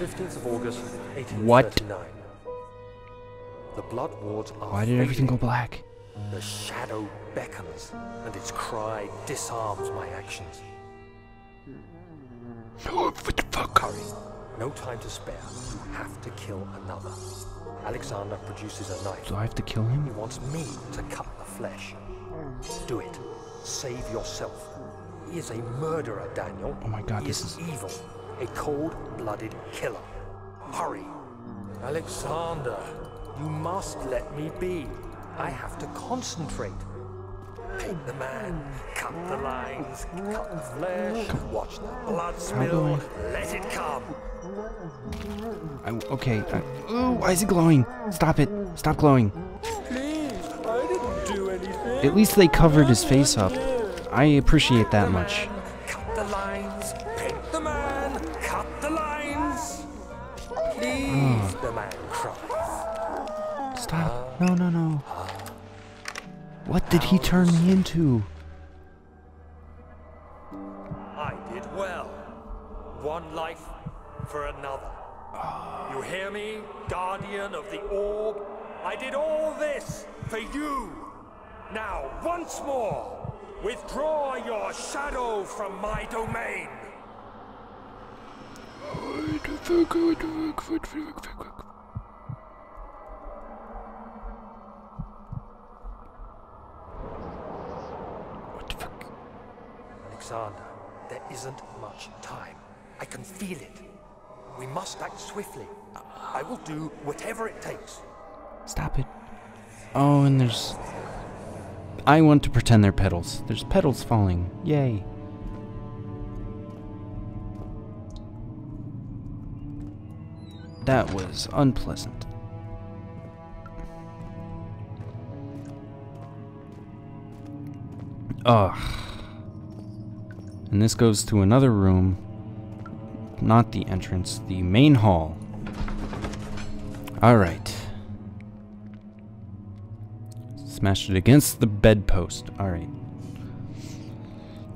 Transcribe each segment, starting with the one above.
15th of August, What? The blood wards are Why did everything go black? The shadow beckons, and its cry disarms my actions. what the fuck? Hurry. No time to spare. You have to kill another. Alexander produces a knife. Do I have to kill him? He wants me to cut the flesh. Do it. Save yourself. He is a murderer, Daniel. Oh my god, he this is is... evil. A cold-blooded killer. Hurry. Alexander, you must let me be. I have to concentrate. Paint the man, cut the lines, cut the flesh, watch the blood do spill, let it come. I, okay. I, ooh, why is it glowing? Stop it. Stop glowing. Please, I didn't do anything. At least they covered his face up. I appreciate that much. No, no, no. What did he turn me into? I did well. One life for another. You hear me, guardian of the orb? I did all this for you. Now, once more, withdraw your shadow from my domain. Alexander, there isn't much time. I can feel it. We must act swiftly. I will do whatever it takes. Stop it. Oh, and there's... I want to pretend they're petals. There's petals falling. Yay. That was unpleasant. Ugh. And this goes to another room. Not the entrance, the main hall. Alright. Smashed it against the bedpost. Alright.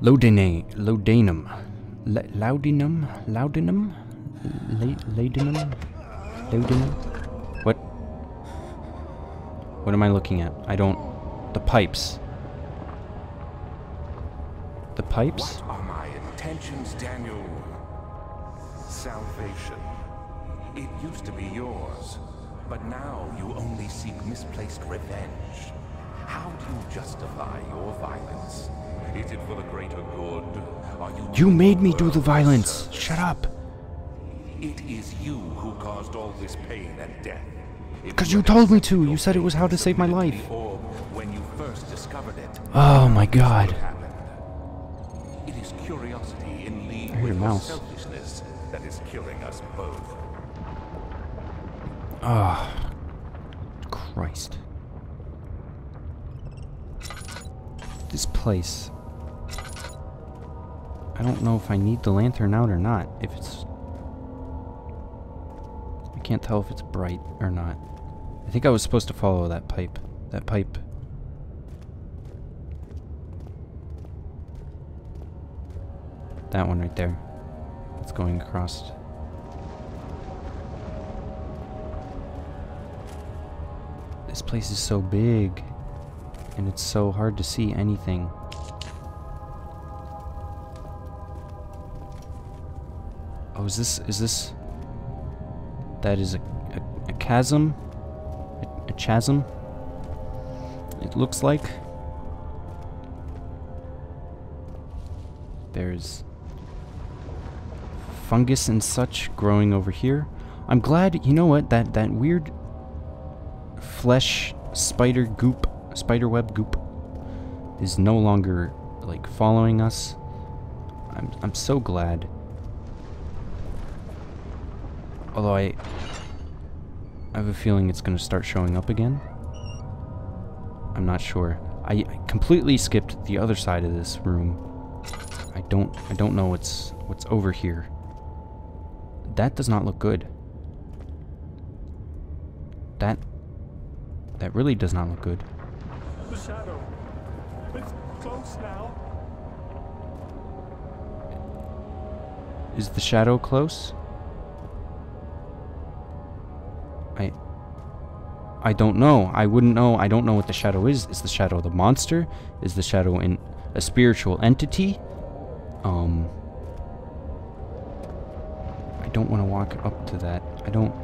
Lodene, Lodanum. La- Laudinum? Laudinum? La- Laudinum? Laudinum? What? What am I looking at? I don't... The pipes. The pipes? What are my intentions, Daniel? Salvation. It used to be yours, but now you only seek misplaced revenge. How do you justify your violence? Is it for the greater good? Are you You made me do the violence! service? Shut up! It is you who caused all this pain and death. Because had you told me to. You said it was how to save my life. to the orb When you first discovered it, Oh my god. Happened? It is curiosity in league with mouse. selfishness that is killing us both. Ah, Christ. This place. I don't know if I need the lantern out or not. If it's... I can't tell if it's bright or not. I think I was supposed to follow that pipe. That pipe. That one right there. It's going across. This place is so big, and it's so hard to see anything. Oh, is this, is this, that is a, a, a chasm? A, a chasm? It looks like. There's fungus and such growing over here. I'm glad, you know what, that, that weird flesh spider goop, spider web goop is no longer like following us. I'm I'm so glad. Although I I have a feeling it's going to start showing up again. I'm not sure. I, I completely skipped the other side of this room. I don't I don't know what's what's over here. That does not look good. That... That really does not look good. The shadow. It's close now. Is the shadow close? I... I don't know. I wouldn't know. I don't know what the shadow is. Is the shadow the monster? Is the shadow in a spiritual entity? Um don't want to walk up to that. I don't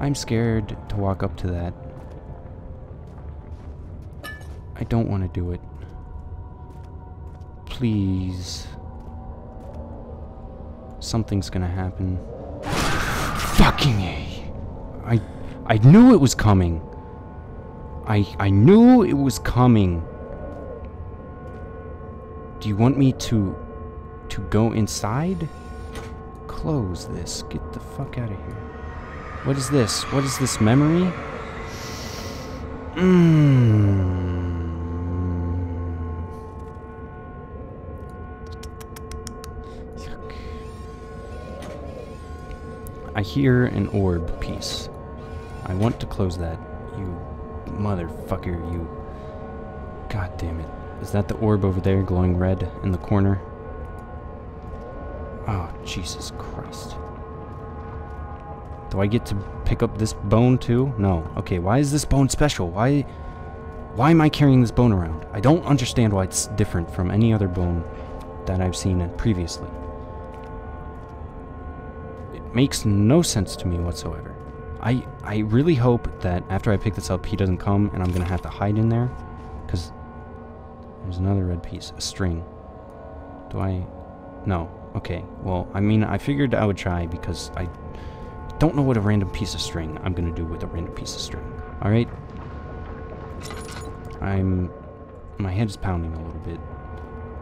I'm scared to walk up to that. I don't want to do it. Please. Something's gonna happen. Fucking A. I I knew it was coming. I I knew it was coming. Do you want me to to go inside? Close this. Get the fuck out of here. What is this? What is this memory? Mmm. I hear an orb piece. I want to close that. You motherfucker, you. God damn it. Is that the orb over there glowing red in the corner? Jesus Christ. Do I get to pick up this bone too? No. Okay, why is this bone special? Why why am I carrying this bone around? I don't understand why it's different from any other bone that I've seen previously. It makes no sense to me whatsoever. I I really hope that after I pick this up he doesn't come and I'm going to have to hide in there cuz there's another red piece, a string. Do I No. Okay. Well, I mean, I figured I would try because I don't know what a random piece of string I'm gonna do with a random piece of string. Alright? I'm... My head is pounding a little bit.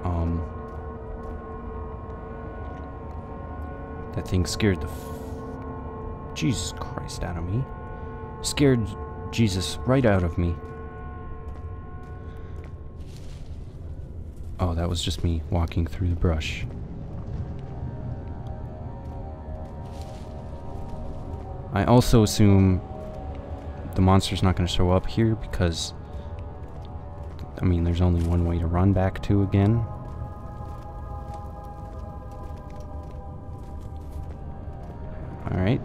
Um... That thing scared the Jesus Christ out of me. Scared Jesus right out of me. Oh, that was just me walking through the brush. I also assume the monster's not going to show up here because, I mean, there's only one way to run back to again. Alright.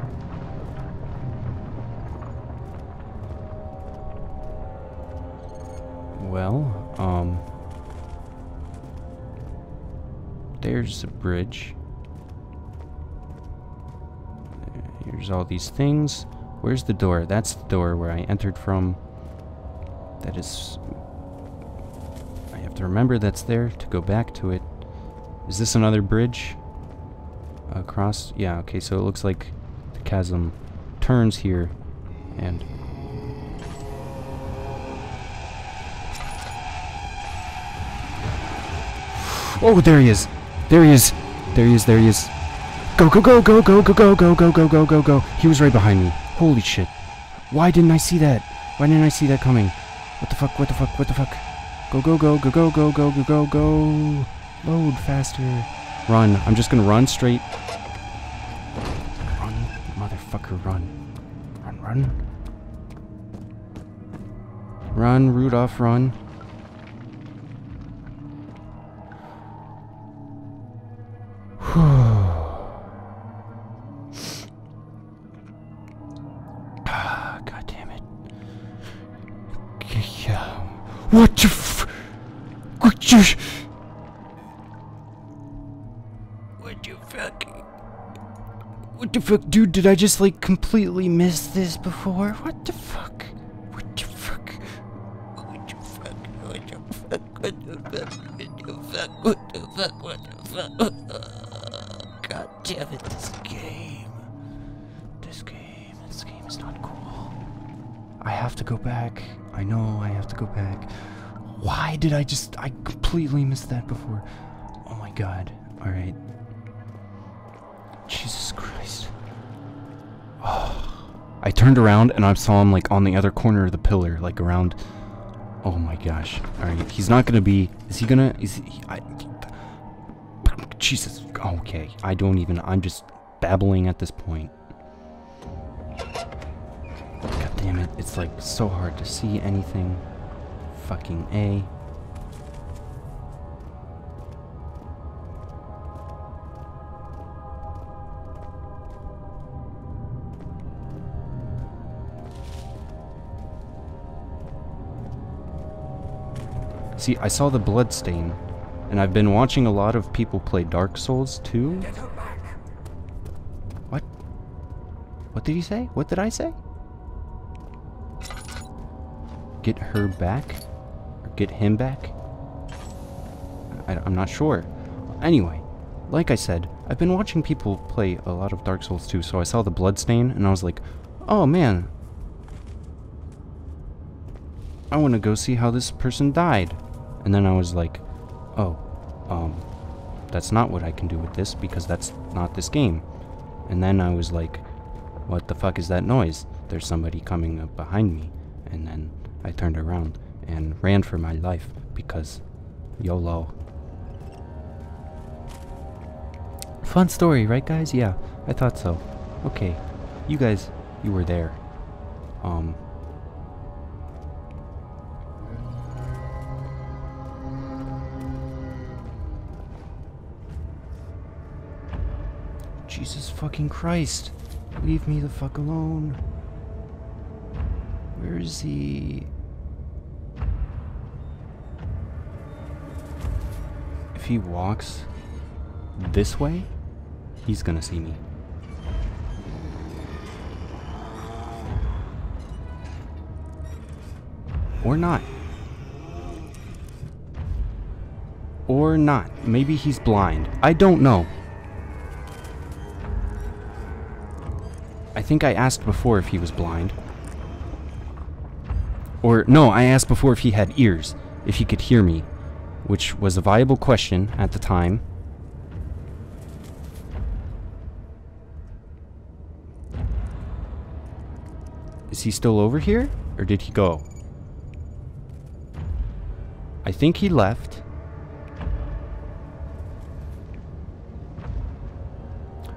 Well, um... There's a bridge. Here's all these things. Where's the door? That's the door where I entered from. That is... I have to remember that's there to go back to it. Is this another bridge? Across? Yeah, okay, so it looks like the chasm turns here and... Oh, there he is! There he is! There he is, there he is. Go, go, go, go, go, go, go, go, go, go, go, go, go. He was right behind me. Holy shit. Why didn't I see that? Why didn't I see that coming? What the fuck, what the fuck, what the fuck? Go, go, go, go, go, go, go, go, go, go. Load faster. Run. I'm just gonna run straight. Run, motherfucker, run. Run, run. Run, Rudolph, run. God dude? Did I just like completely miss this before? What the fuck? What the fuck? What the fuck? What the fuck? What the fuck? What the fuck? What the fuck? What the fuck? God damn it, this game. This game, this game is not cool. I have to go back. I know I have to go back. Why did I just... I completely missed that before. Oh my god. Alright. Jesus Christ. I turned around and I saw him like on the other corner of the pillar, like around... Oh my gosh. Alright, he's not gonna be... Is he gonna... Is he... I, Jesus. Okay. I don't even... I'm just babbling at this point. God damn it. It's like so hard to see anything. Fucking A. See, I saw the blood stain, and I've been watching a lot of people play Dark Souls too. What? What did he say? What did I say? Get her back? Or get him back? I, am not sure. Anyway, like I said, I've been watching people play a lot of Dark Souls 2, so I saw the bloodstain and I was like, oh man, I want to go see how this person died. And then I was like, oh, um, that's not what I can do with this because that's not this game. And then I was like, what the fuck is that noise? There's somebody coming up behind me. And then I turned around and ran for my life because YOLO. Fun story, right guys? Yeah, I thought so. Okay, you guys, you were there. Um, fucking Christ. Leave me the fuck alone. Where is he? If he walks this way, he's gonna see me. Or not. Or not. Maybe he's blind. I don't know. Think I asked before if he was blind. Or, no, I asked before if he had ears, if he could hear me, which was a viable question at the time. Is he still over here? Or did he go? I think he left.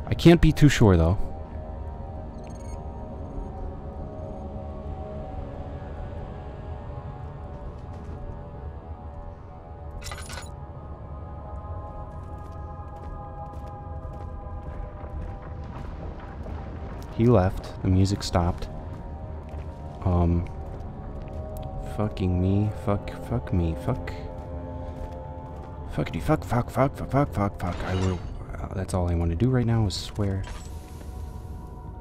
I can't be too sure though. He left. The music stopped. Um. Fucking me. Fuck. Fuck me. Fuck. Fuckity. Fuck. Fuck. Fuck. Fuck. Fuck. Fuck. Fuck. I will. Uh, that's all I want to do right now is swear.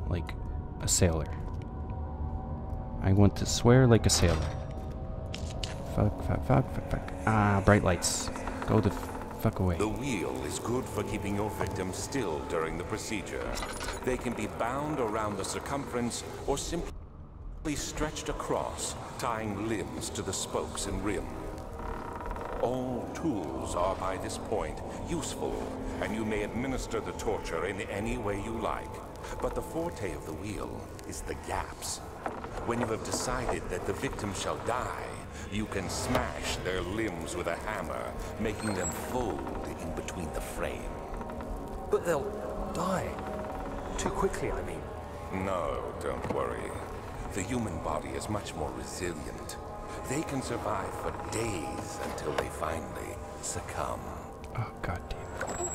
Like a sailor. I want to swear like a sailor. Fuck. Fuck. Fuck. Fuck. Fuck. Ah, bright lights. Go the fuck away. The wheel is good for keeping your victim still during the procedure. They can be bound around the circumference or simply stretched across, tying limbs to the spokes and rim. All tools are by this point useful, and you may administer the torture in any way you like. But the forte of the wheel is the gaps. When you have decided that the victim shall die, you can smash their limbs with a hammer, making them fold in between the frame. But they'll die. Too quickly, I mean. No, don't worry. The human body is much more resilient. They can survive for days until they finally succumb. Oh, god damn.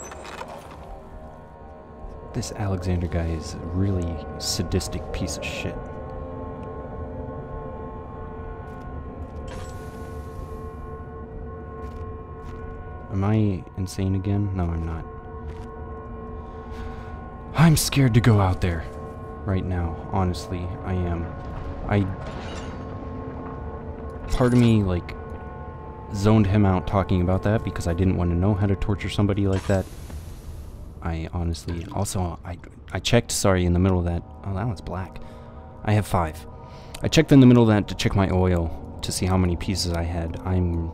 This Alexander guy is a really sadistic piece of shit. Am I insane again? No, I'm not. I'm scared to go out there right now. Honestly, I am. I. Part of me, like, zoned him out talking about that because I didn't want to know how to torture somebody like that. I honestly. Also, I, I checked, sorry, in the middle of that. Oh, that one's black. I have five. I checked in the middle of that to check my oil to see how many pieces I had. I'm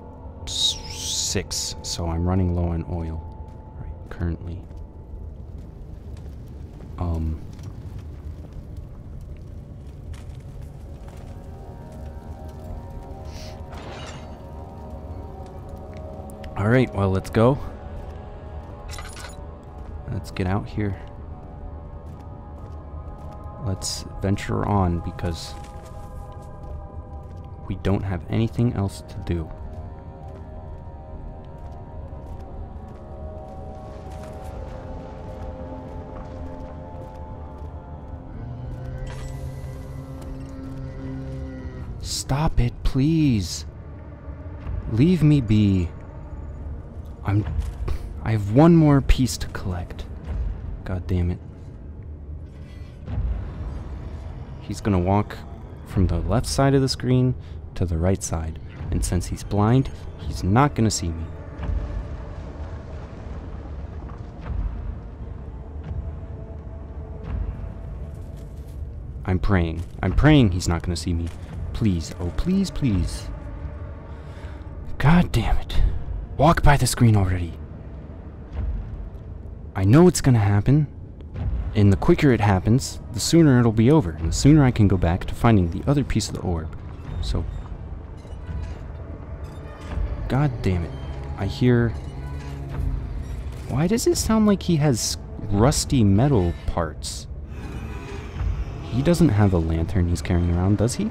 six, so I'm running low on oil right currently. Um All right, well, let's go. Let's get out here. Let's venture on because we don't have anything else to do. Stop it, please. Leave me be. I'm. I have one more piece to collect. God damn it. He's gonna walk from the left side of the screen to the right side. And since he's blind, he's not gonna see me. I'm praying. I'm praying he's not gonna see me. Please. Oh, please, please. God damn it. Walk by the screen already. I know it's gonna happen. And the quicker it happens, the sooner it'll be over. And the sooner I can go back to finding the other piece of the orb. So. God damn it. I hear. Why does it sound like he has rusty metal parts? He doesn't have a lantern he's carrying around, does he?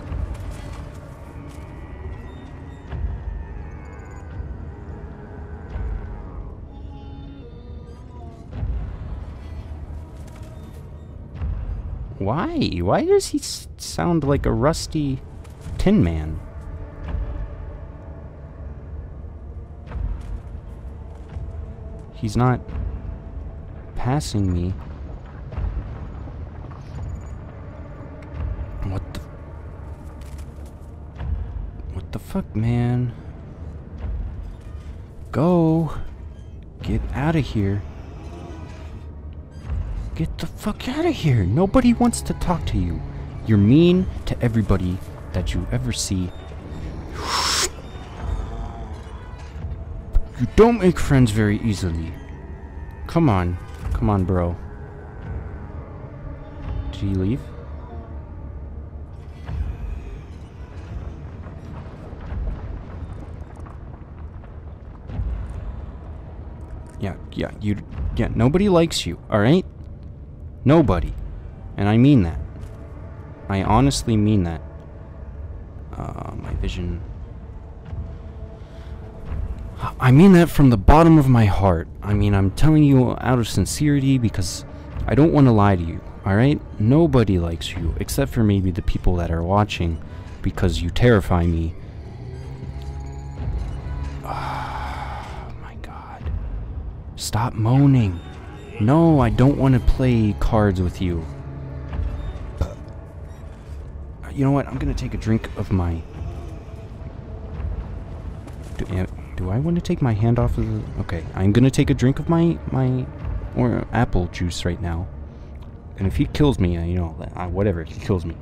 Why? Why does he sound like a rusty tin man? He's not passing me. What the... What the fuck, man? Go! Get out of here. Get the fuck out of here. Nobody wants to talk to you. You're mean to everybody that you ever see. You don't make friends very easily. Come on. Come on, bro. Did he leave? Yeah, yeah, you, yeah, nobody likes you, alright? Nobody. And I mean that. I honestly mean that. Uh, my vision. I mean that from the bottom of my heart. I mean, I'm telling you out of sincerity because I don't want to lie to you, alright? Nobody likes you, except for maybe the people that are watching because you terrify me. Oh my god. Stop moaning. No, I don't want to play cards with you. You know what? I'm gonna take a drink of my. Do, do I want to take my hand off of the? Okay, I'm gonna take a drink of my my or apple juice right now. And if he kills me, uh, you know, uh, whatever, he kills me.